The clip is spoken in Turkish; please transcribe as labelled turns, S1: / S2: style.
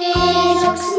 S1: Hey, looks